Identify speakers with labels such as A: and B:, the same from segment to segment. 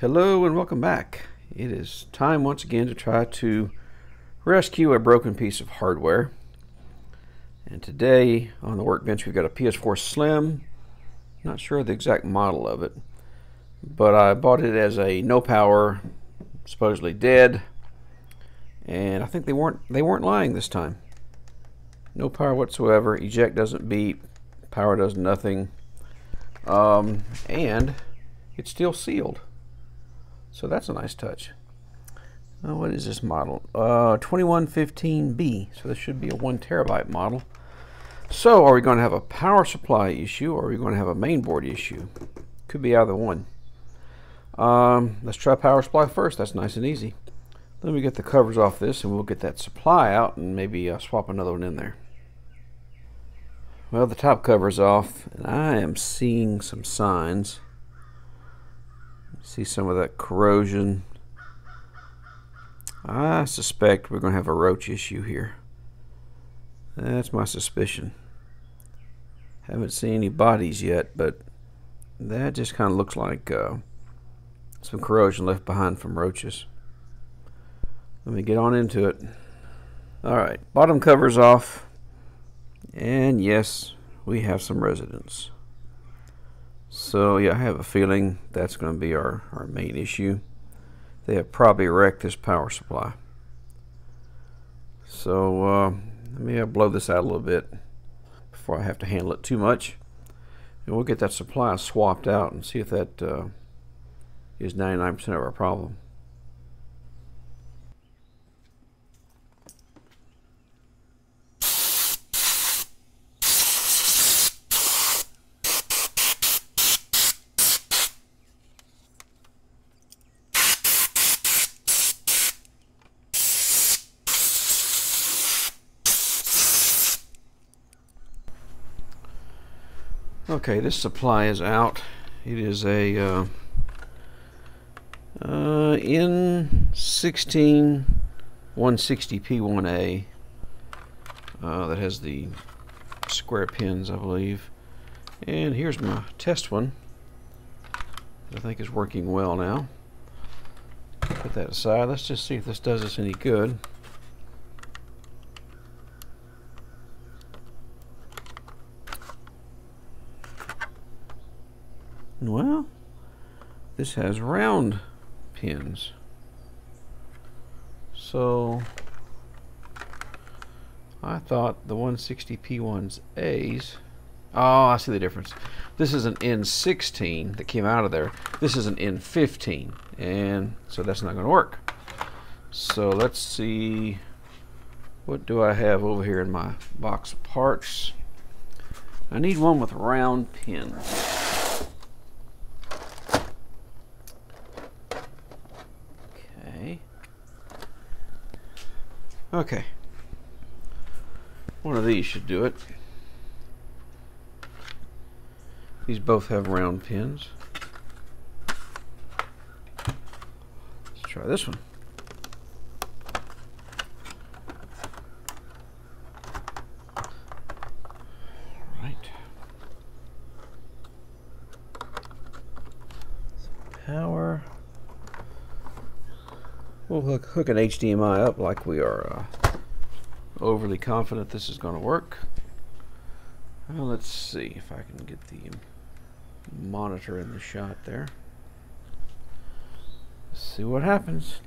A: Hello and welcome back. It is time once again to try to rescue a broken piece of hardware. And today on the workbench we've got a PS4 Slim. Not sure the exact model of it, but I bought it as a no power, supposedly dead. And I think they weren't they weren't lying this time. No power whatsoever. Eject doesn't beep. Power does nothing. Um, and it's still sealed. So that's a nice touch. Uh, what is this model? Uh, 2115B. So this should be a one terabyte model. So are we going to have a power supply issue or are we going to have a mainboard issue? Could be either one. Um, let's try power supply first. That's nice and easy. Let me get the covers off this and we'll get that supply out and maybe uh, swap another one in there. Well, the top cover's off, and I am seeing some signs. See some of that corrosion. I suspect we're going to have a roach issue here. That's my suspicion. Haven't seen any bodies yet, but that just kind of looks like uh, some corrosion left behind from roaches. Let me get on into it. Alright, bottom cover's off. And yes, we have some residents. So yeah, I have a feeling that's going to be our, our main issue. They have probably wrecked this power supply. So uh, let me blow this out a little bit before I have to handle it too much. And we'll get that supply swapped out and see if that uh, is 99% of our problem. Okay, this supply is out. It is a uh, uh, N16 160P1A uh, that has the square pins, I believe. And here's my test one. I think is working well now. Put that aside. Let's just see if this does us any good. Well, this has round pins. So I thought the 160p ones A's. Oh, I see the difference. This is an N16 that came out of there. This is an N15, and so that's not going to work. So let's see. What do I have over here in my box of parts? I need one with round pins. Okay. One of these should do it. These both have round pins. Let's try this one. Right. Power. We'll hook, hook an HDMI up like we are uh, overly confident this is going to work. Well, let's see if I can get the monitor in the shot there. Let's see what happens.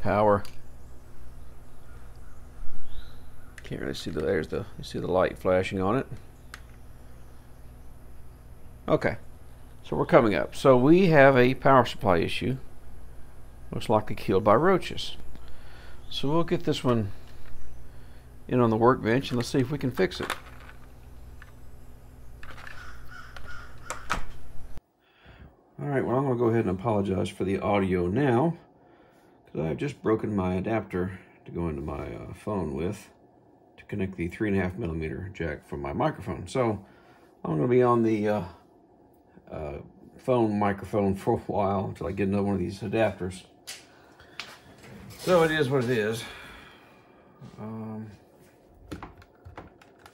A: Power. Can't really see the there's the you see the light flashing on it. Okay. So we're coming up. So we have a power supply issue most likely killed by roaches. So we'll get this one in on the workbench and let's see if we can fix it. Alright, well I'm going to go ahead and apologize for the audio now because I have just broken my adapter to go into my uh, phone with to connect the 3.5 millimeter jack from my microphone. So I'm going to be on the uh, uh, phone microphone for a while until I get another one of these adapters. So it is what it is. Um,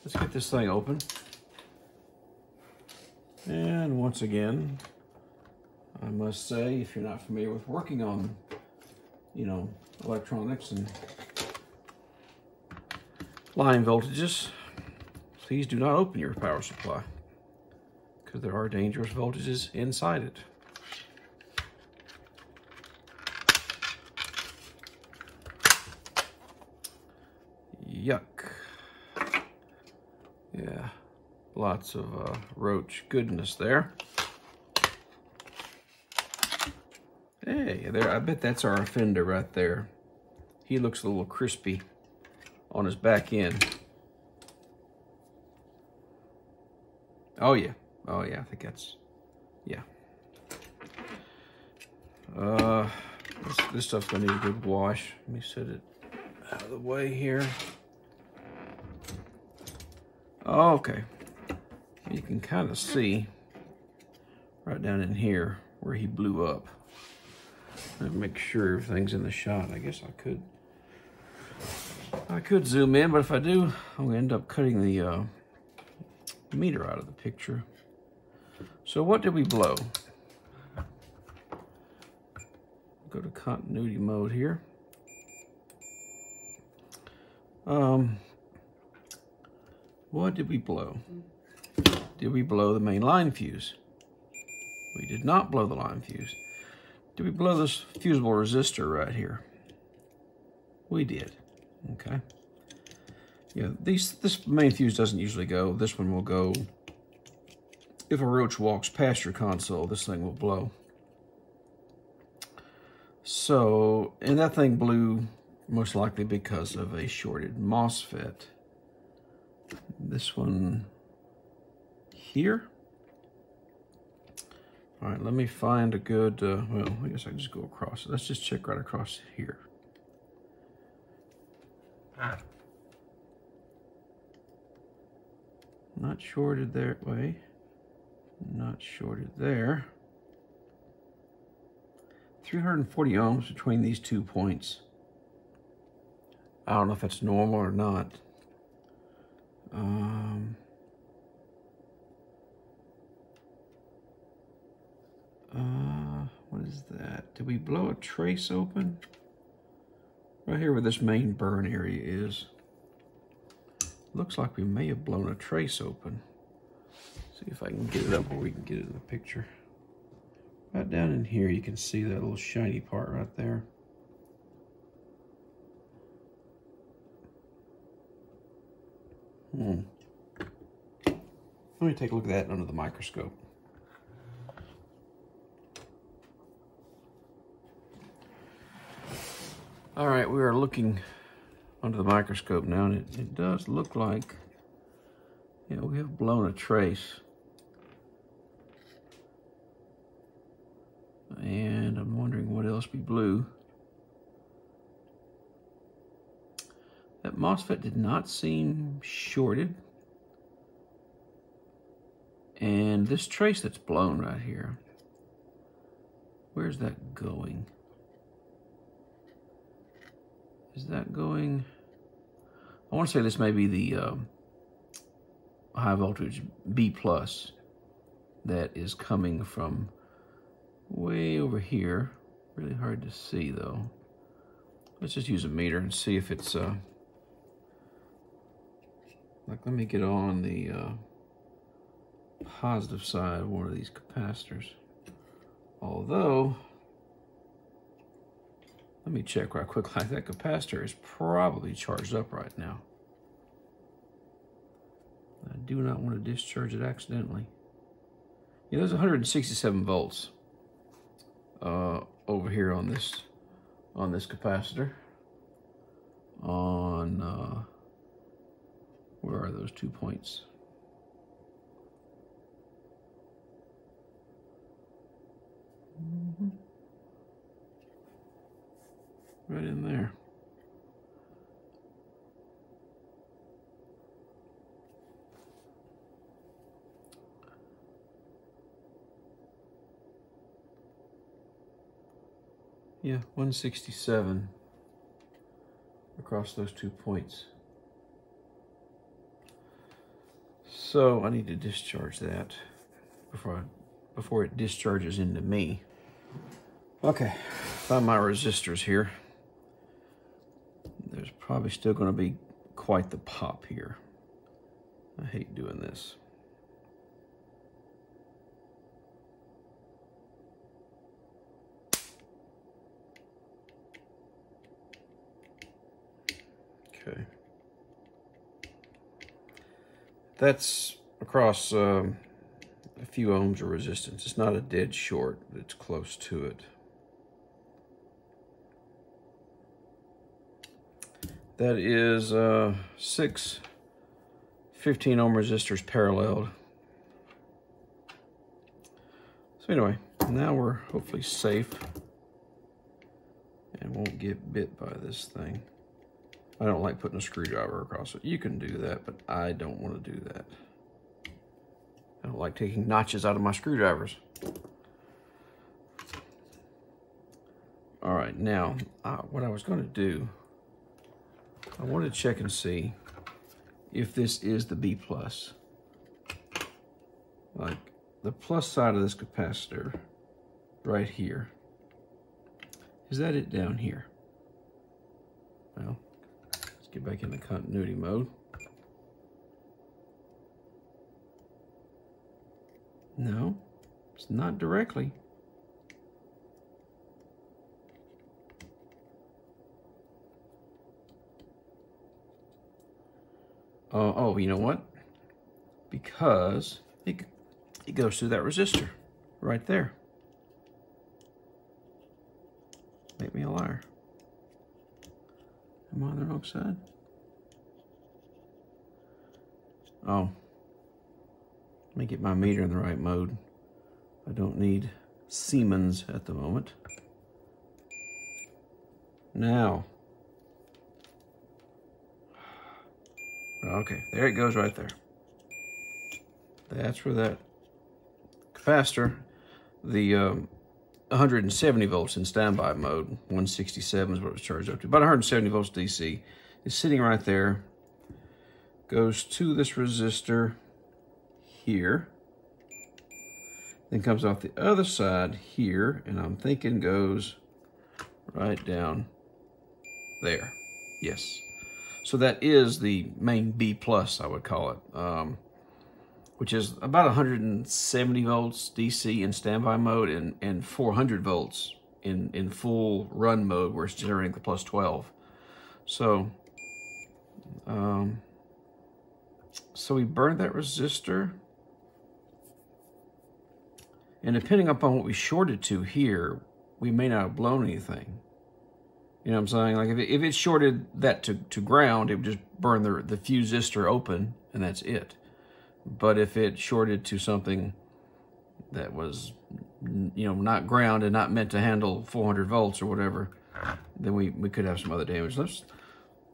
A: let's get this thing open. And once again, I must say, if you're not familiar with working on, you know, electronics and line voltages, please do not open your power supply because there are dangerous voltages inside it. Yuck. Yeah, lots of uh, roach goodness there. Hey, there, I bet that's our offender right there. He looks a little crispy on his back end. Oh yeah, oh yeah, I think that's, yeah. Uh, this, this stuff's gonna need a good wash. Let me set it out of the way here. Okay, you can kind of see right down in here where he blew up. Make sure everything's in the shot. I guess I could I could zoom in, but if I do, I'm gonna end up cutting the uh, meter out of the picture. So what did we blow? Go to continuity mode here. Um, what did we blow? Did we blow the main line fuse? We did not blow the line fuse. Did we blow this fusible resistor right here? We did. Okay. Yeah, these this main fuse doesn't usually go. This one will go. If a roach walks past your console, this thing will blow. So, and that thing blew most likely because of a shorted MOSFET. This one here. All right, let me find a good, uh, well, I guess I just go across. Let's just check right across here. Ah. Not shorted that way. Not shorted there. 340 ohms between these two points. I don't know if that's normal or not. Um, uh, what is that? Did we blow a trace open? Right here where this main burn area is. Looks like we may have blown a trace open. See if I can get it up where we can get it in the picture. Right down in here, you can see that little shiny part right there. Hmm. Let me take a look at that under the microscope. All right, we are looking under the microscope now, and it, it does look like, know, we have blown a trace. And I'm wondering what else we blew. MOSFET did not seem shorted. And this trace that's blown right here, where's that going? Is that going? I want to say this may be the um, high voltage B plus that is coming from way over here. Really hard to see though. Let's just use a meter and see if it's, uh, like let me get on the uh, positive side of one of these capacitors. Although, let me check right quick. Like that capacitor is probably charged up right now. I do not want to discharge it accidentally. Yeah, there's 167 volts uh, over here on this on this capacitor. On uh, where are those two points? Mm -hmm. Right in there. Yeah, 167 across those two points. So I need to discharge that before I before it discharges into me. Okay, find my resistors here. There's probably still going to be quite the pop here. I hate doing this. Okay. That's across um, a few ohms of resistance. It's not a dead short, but it's close to it. That is uh, six 15 ohm resistors paralleled. So anyway, now we're hopefully safe and won't get bit by this thing. I don't like putting a screwdriver across it. You can do that, but I don't want to do that. I don't like taking notches out of my screwdrivers. All right, now, uh, what I was going to do, I wanted to check and see if this is the B+. plus. Like, the plus side of this capacitor, right here, is that it down here? Well, get back into continuity mode. No, it's not directly. Uh, oh, you know what? Because it, it goes through that resistor right there. Make me a liar. Am I on the wrong side? Oh. Let me get my meter in the right mode. I don't need Siemens at the moment. Now. Okay, there it goes right there. That's where that capacitor, the um, 170 volts in standby mode, 167 is what it was charged up to, about 170 volts DC, is sitting right there, goes to this resistor, here. Then comes off the other side here, and I'm thinking goes right down there. Yes. So that is the main B plus, I would call it, um, which is about 170 volts DC in standby mode and, and 400 volts in, in full run mode where it's generating the plus 12. So, um, so we burned that resistor. And depending upon what we shorted to here, we may not have blown anything. You know what I'm saying? Like if it, if it shorted that to, to ground, it would just burn the, the fusistor open and that's it. But if it shorted to something that was, you know, not ground and not meant to handle 400 volts or whatever, then we, we could have some other damage. Let's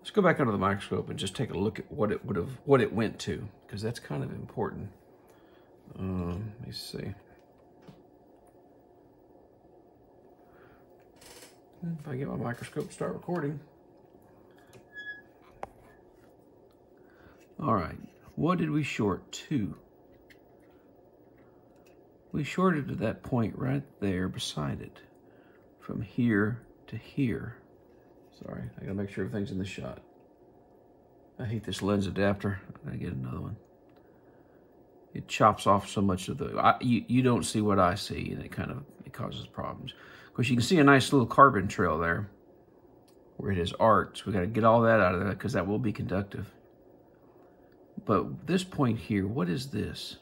A: let's go back under the microscope and just take a look at what it would have what it went to because that's kind of important. Um, let me see. If I get my microscope start recording. All right, what did we short to? We shorted to that point right there beside it. From here to here. Sorry, I gotta make sure everything's in the shot. I hate this lens adapter. I gotta get another one. It chops off so much of the, I, you, you don't see what I see and it kind of, it causes problems. Of course, you can see a nice little carbon trail there where it has arcs. We got to get all that out of there because that will be conductive. But this point here, what is this?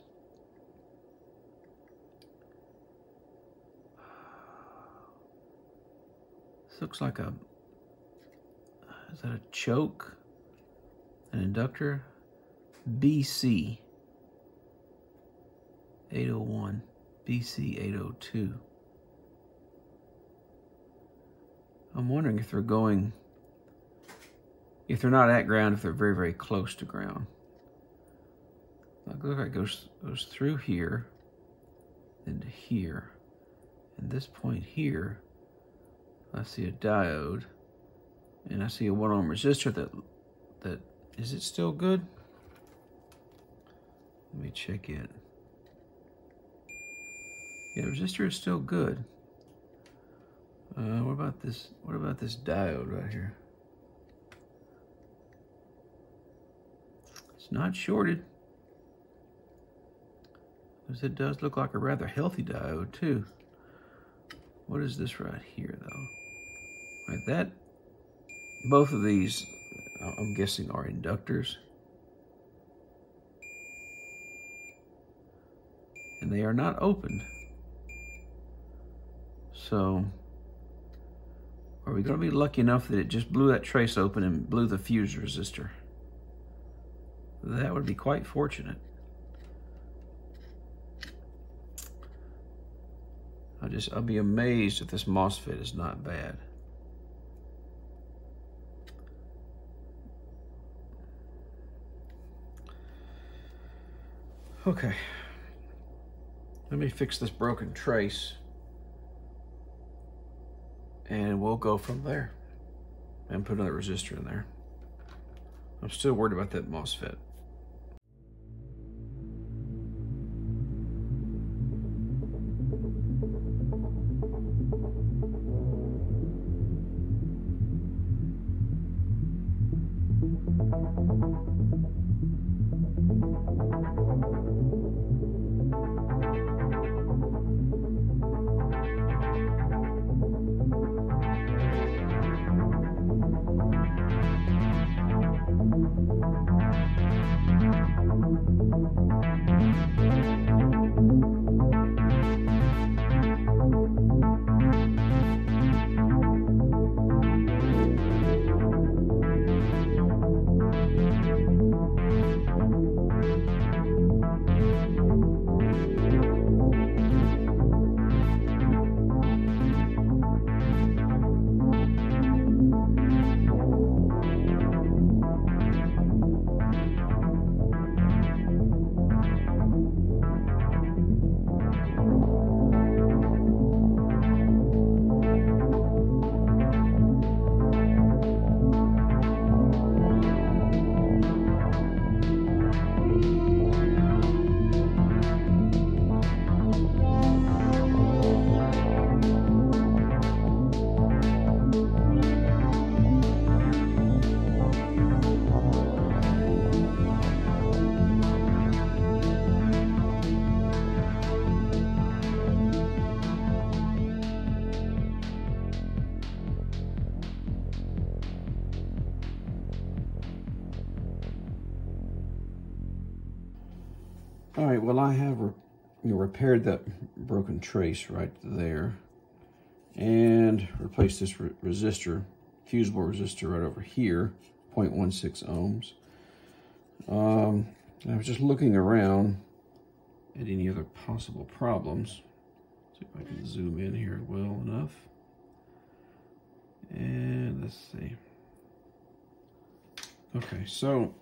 A: This looks like a, is that a choke? An inductor? BC 801, BC 802. I'm wondering if they're going, if they're not at ground, if they're very, very close to ground. Look like it goes, goes through here, into here. And this point here, I see a diode, and I see a one ohm resistor that, that, is it still good? Let me check it. Yeah, resistor is still good. Uh, what about this? What about this diode right here? It's not shorted. Because it does look like a rather healthy diode too. What is this right here though? Right, that, both of these, uh, I'm guessing are inductors. And they are not opened. So, are we going to be lucky enough that it just blew that trace open and blew the fuse resistor? That would be quite fortunate. Just, I'll be amazed if this MOSFET is not bad. Okay. Let me fix this broken trace. And we'll go from there. And put another resistor in there. I'm still worried about that MOSFET. Well, I have know, repaired that broken trace right there and replaced this re resistor, fusible resistor right over here, 0.16 ohms. Um, I was just looking around at any other possible problems. See if I can zoom in here well enough. And let's see. Okay, so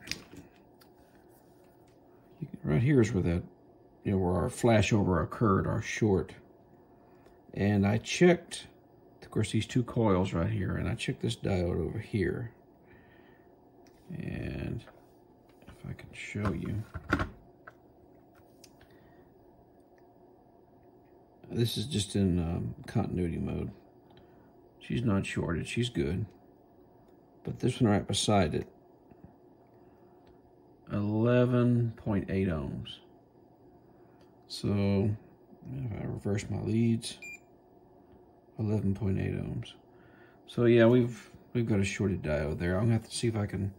A: right here is where that, you know, where our flashover occurred, our short. And I checked, of course, these two coils right here, and I checked this diode over here. And if I can show you. This is just in um, continuity mode. She's not shorted, she's good. But this one right beside it 11.8 ohms. So if I reverse my leads, 11.8 ohms. So yeah, we've we've got a shorted diode there. I'm gonna have to see if I can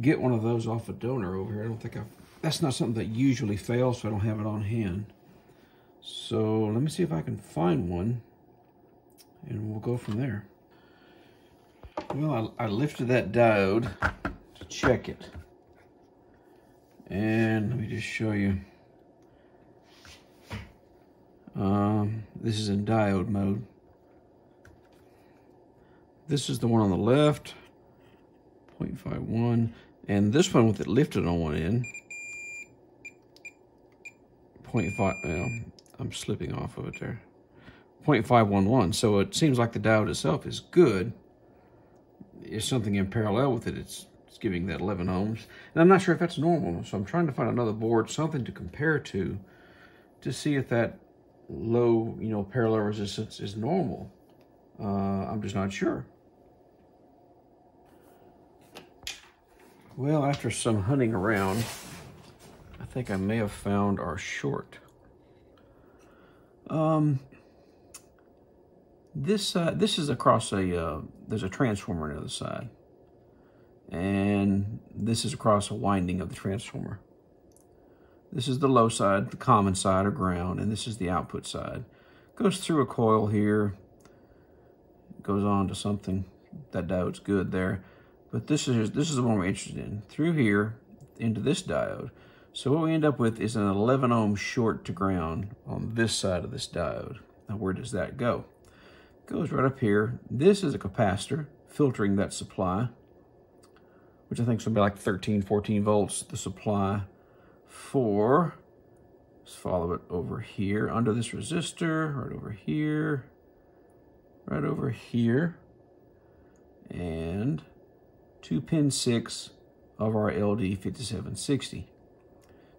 A: get one of those off a donor over here. I don't think I've, that's not something that usually fails, so I don't have it on hand. So let me see if I can find one and we'll go from there. Well, I, I lifted that diode to check it. And let me just show you. Um, this is in diode mode. This is the one on the left, 0.51. And this one with it lifted on one end, 0.5, well, I'm slipping off of it there, 0.511. So it seems like the diode itself is good. If something in parallel with it, it's it's giving that 11 ohms. And I'm not sure if that's normal, so I'm trying to find another board, something to compare to, to see if that low, you know, parallel resistance is normal. Uh, I'm just not sure. Well, after some hunting around, I think I may have found our short. Um, this uh, this is across a uh, there's a transformer on the other side, and this is across a winding of the transformer. This is the low side, the common side or ground, and this is the output side. Goes through a coil here, goes on to something. That diode's good there. But this is this is the one we're interested in. Through here into this diode. So what we end up with is an 11 ohm short to ground on this side of this diode. Now where does that go? Goes right up here. This is a capacitor filtering that supply, which I think is going to be like 13, 14 volts, the supply for, let's follow it over here, under this resistor, right over here, right over here, and to pin 6 of our LD5760.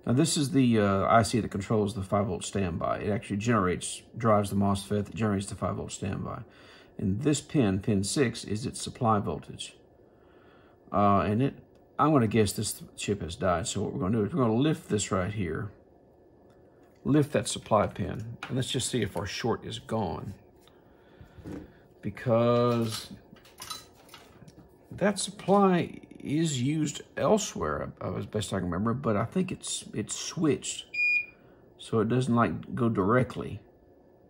A: Now this is the uh, IC that controls the 5 volt standby. It actually generates, drives the MOSFET that generates the 5 volt standby. And this pin, pin 6, is its supply voltage. Uh, and it, I'm going to guess this chip has died. So what we're going to do is we're going to lift this right here. Lift that supply pin. And let's just see if our short is gone. Because that supply is used elsewhere, uh, as best I can remember, but I think it's it's switched, so it doesn't like go directly.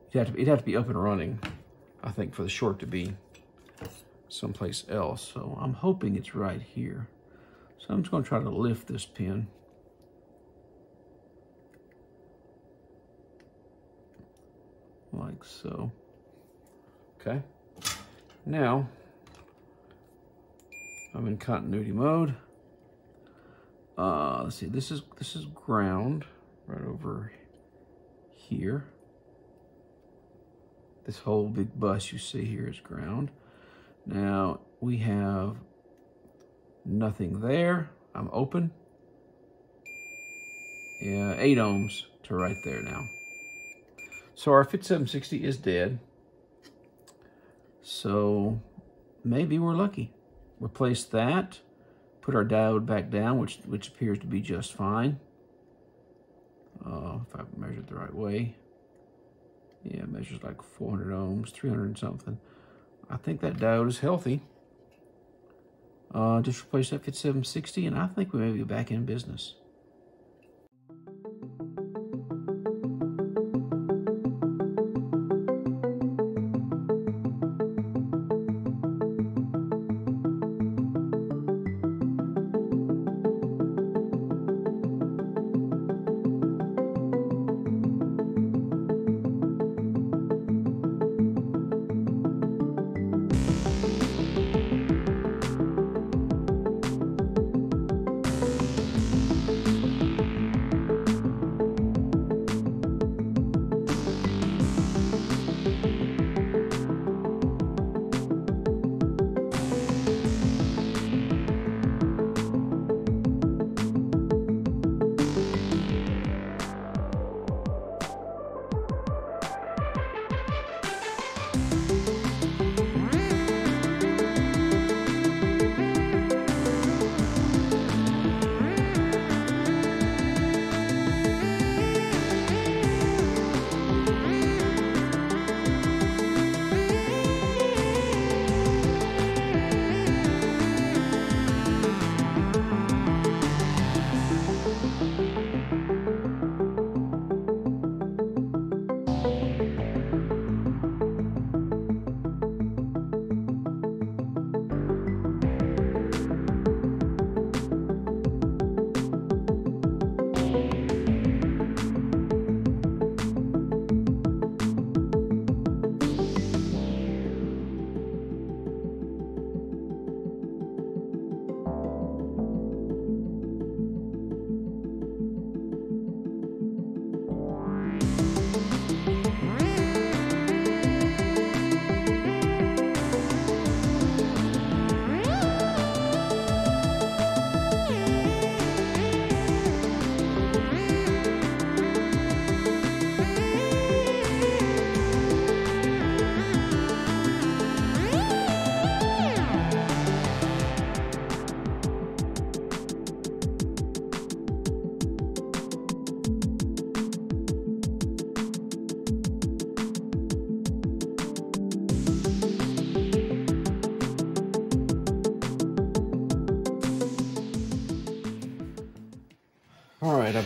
A: It'd have to, it'd have to be up and running, I think, for the short to be someplace else. So I'm hoping it's right here. So I'm just going to try to lift this pin. Like so. Okay. Now, I'm in continuity mode. Uh, let's see, this is this is ground right over here. This whole big bus you see here is ground. Now we have nothing there. I'm open. Yeah, 8 ohms to right there now. So our 5760 is dead. So maybe we're lucky replace that, put our diode back down, which, which appears to be just fine. Uh, if I measured the right way. Yeah, measures like 400 ohms, 300 something. I think that diode is healthy. Uh, just replace that 5760 and I think we may be back in business.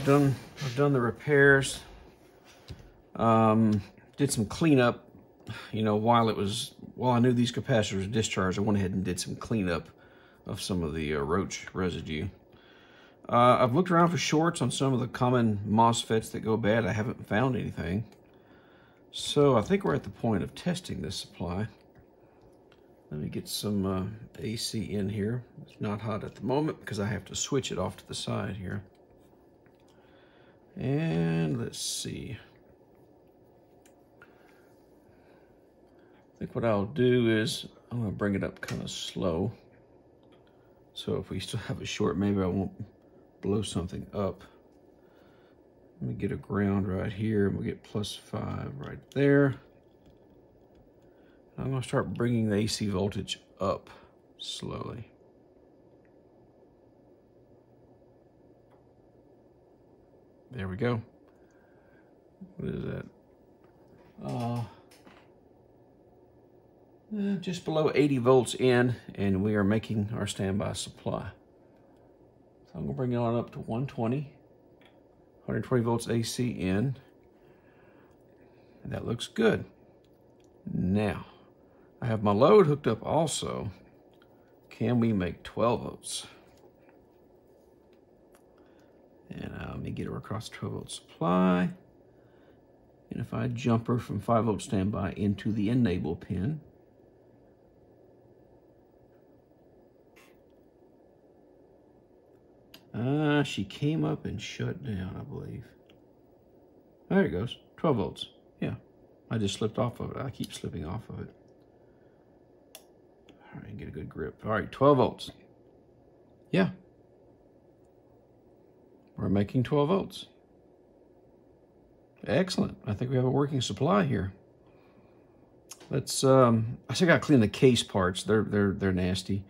A: I've done I've done the repairs. Um, did some cleanup. You know, while it was while I knew these capacitors were discharged, I went ahead and did some cleanup of some of the uh, roach residue. Uh, I've looked around for shorts on some of the common MOSFETs that go bad. I haven't found anything. So I think we're at the point of testing this supply. Let me get some uh, AC in here. It's not hot at the moment because I have to switch it off to the side here. And let's see. I think what I'll do is I'm to bring it up kind of slow. So if we still have a short, maybe I won't blow something up. Let me get a ground right here, and we'll get plus five right there. I'm to start bringing the AC voltage up slowly. There we go. What is that? Uh, uh, just below 80 volts in, and we are making our standby supply. So I'm to bring it on up to 120. 120 volts AC in. And that looks good. Now, I have my load hooked up also. Can we make 12 volts? And uh, let me get her across 12 volt supply. And if I jump her from 5 volt standby into the enable pin, uh, she came up and shut down, I believe. There it goes, 12 volts. Yeah, I just slipped off of it. I keep slipping off of it. All right, get a good grip. All right, 12 volts. Yeah. We're making 12 volts. Excellent. I think we have a working supply here. Let's, um, I still got to clean the case parts. They're, they're, they're nasty.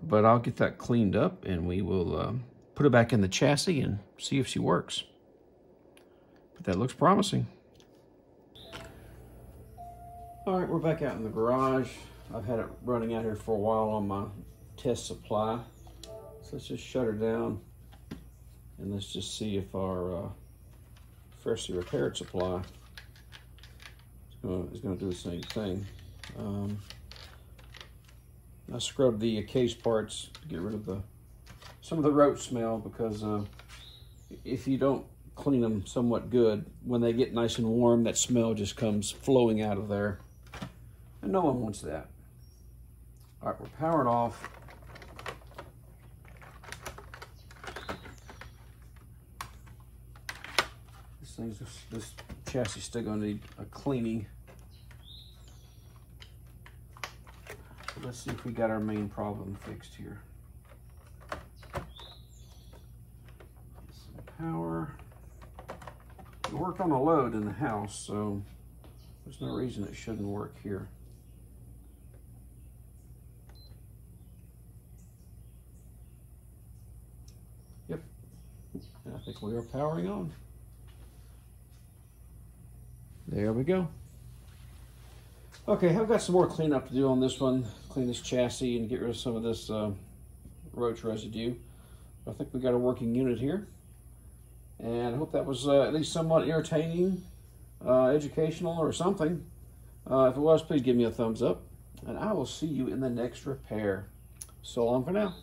A: But I'll get that cleaned up and we will um, put it back in the chassis and see if she works. But that looks promising. All right, we're back out in the garage. I've had it running out here for a while on my test supply. So let's just shut her down and let's just see if our uh, freshly repaired supply is going to do the same thing. Um, I scrubbed the case parts to get rid of the some of the roach smell because uh, if you don't clean them somewhat good, when they get nice and warm, that smell just comes flowing out of there. And no one wants that. All right, we're powering off. Thing's this chassis still gonna need a cleaning. let's see if we got our main problem fixed here. Some power. It worked on a load in the house, so there's no reason it shouldn't work here. And I think we are powering on. There we go. Okay, I've got some more cleanup to do on this one. Clean this chassis and get rid of some of this uh, roach residue. I think we got a working unit here. And I hope that was uh, at least somewhat entertaining, uh, educational, or something. Uh, if it was, please give me a thumbs up. And I will see you in the next repair. So long for now.